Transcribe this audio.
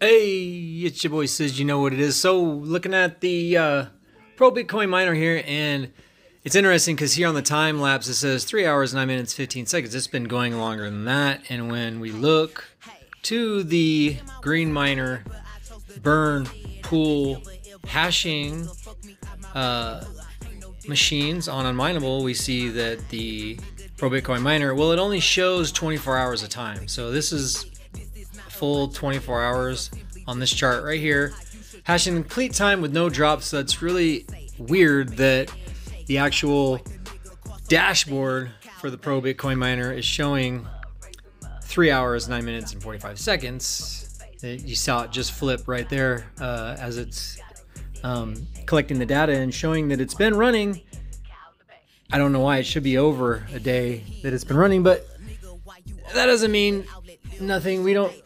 Hey, it's your boy says you know what it is. So looking at the uh, Pro Bitcoin miner here, and it's interesting because here on the time lapse it says three hours nine minutes fifteen seconds. It's been going longer than that, and when we look to the green miner burn pool hashing uh, machines on Unmineable, we see that the Pro Bitcoin miner well, it only shows 24 hours of time. So this is full 24 hours on this chart right here. Hashing complete time with no drops. So that's really weird that the actual dashboard for the Pro Bitcoin miner is showing three hours, nine minutes, and 45 seconds. You saw it just flip right there uh, as it's um, collecting the data and showing that it's been running. I don't know why it should be over a day that it's been running, but that doesn't mean nothing. We don't